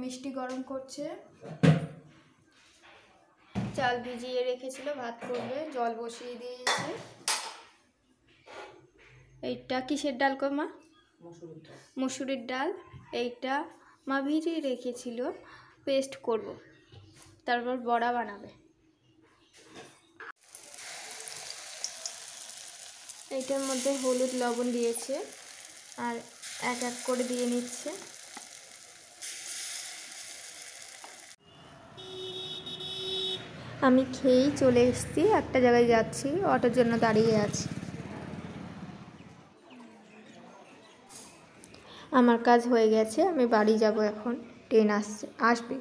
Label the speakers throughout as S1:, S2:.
S1: মিষ্টি গরম করছে। চাল ভিজিয়ে রেখেছিল, ভাত করবে, জল বসিয়ে দিয়েছে। এইটা কিসের ডাল কো মা?
S2: মসুরির ডাল।
S1: এইটা মা ভিজিয়ে রেখেছিল, পেস্ট করব। তারপর বড়া বানাবে। এইটার মধ্যে হলুদ লবণ দিয়েছে, আর এক এক করে দিয়ে নিচ্ছে। আমি খেয়েই চলে এসেছি, একটা জায়গায় যাচ্ছি, অটোর জন্য দাঁড়িয়ে আছি। আমার কাজ হয়ে গেছে, আমি বাড়ি যাব এখন, ট্রেন আসছে, আসবে।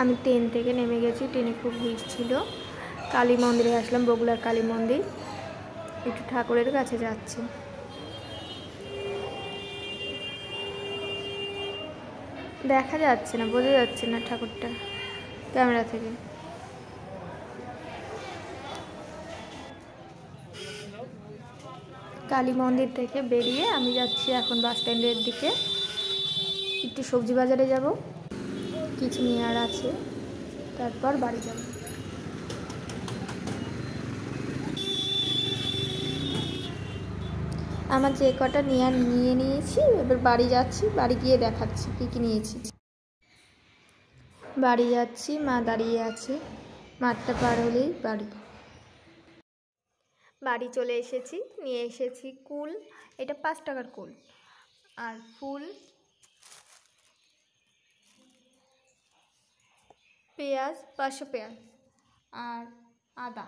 S1: আমি ট্রেন থেকে নেমে গেছি, ট্রেনে খুব ভিড় ছিল। কালী মন্দিরে আসলাম বগুলার কালী মন্দির। একটু ঠাকুরের কাছে যাচ্ছি। দেখা যাচ্ছে না, বোঝা যাচ্ছে না ঠাকুরটা ক্যামেরা থেকে। কালী মন্দির থেকে বেরিয়ে আমি যাচ্ছি এখন বাস স্ট্যান্ডের দিকে। একটু সবজি বাজারে যাব, কিছু নেওয়ার আছে, তারপর বাড়ি যাব। আমার যে কটা নেওয়ার নিয়ে নিয়েছি, এবার বাড়ি যাচ্ছি, বাড়ি গিয়ে দেখাচ্ছি কী কী নিয়েছি। বাড়ি যাচ্ছি, মা দাঁড়িয়ে আছে, মাঠটা পার হলেই বাড়ি। বাড়ি চলে এসেছি, নিয়ে এসেছি কুল, এটা পাঁচ টাকার কুল। আর ফুল, পেঁয়াজ, পাঁচশো পেঁয়াজ। আর আদা।